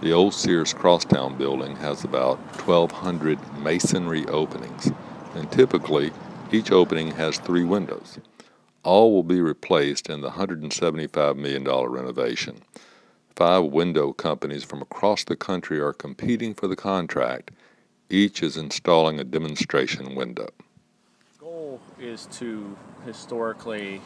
The old Sears Crosstown building has about 1,200 masonry openings, and typically each opening has three windows. All will be replaced in the $175 million renovation. Five window companies from across the country are competing for the contract. Each is installing a demonstration window. The goal is to historically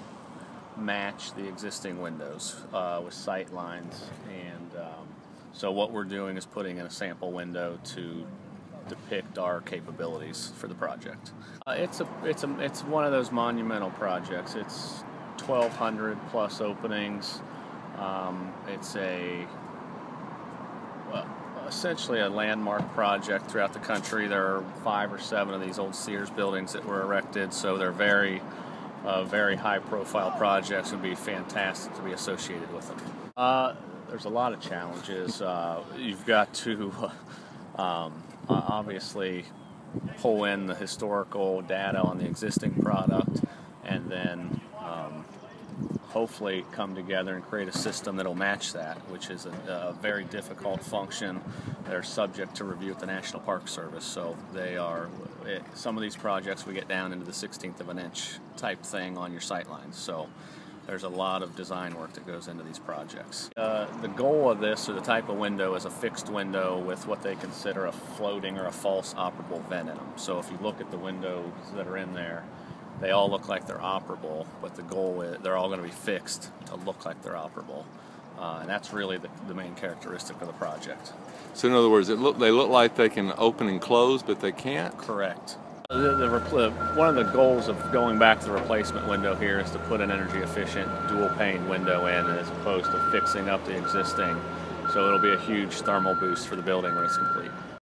match the existing windows uh, with sight lines and um, so what we're doing is putting in a sample window to depict our capabilities for the project. Uh, it's a it's a it's one of those monumental projects. It's 1,200 plus openings. Um, it's a well, essentially a landmark project throughout the country. There are five or seven of these old Sears buildings that were erected, so they're very uh, very high profile projects and be fantastic to be associated with them. Uh, there's a lot of challenges. Uh, you've got to um, obviously pull in the historical data on the existing product and then um, hopefully come together and create a system that'll match that, which is a, a, very difficult function. They're subject to review at the National Park Service, so they are. It, some of these projects we get down into the 16th of an inch type thing on your sight lines. So there's a lot of design work that goes into these projects. Uh, the goal of this, or the type of window, is a fixed window with what they consider a floating or a false operable vent in them. So if you look at the windows that are in there, they all look like they're operable, but the goal is they're all going to be fixed to look like they're operable. Uh, and that's really the, the, main characteristic of the project. So in other words, look, they look like they can open and close, but they can't? Correct. The, the, uh, one of the goals of going back to the replacement window here is to put an energy efficient dual pane window in as opposed to fixing up the existing. So it'll be a huge thermal boost for the building when it's complete.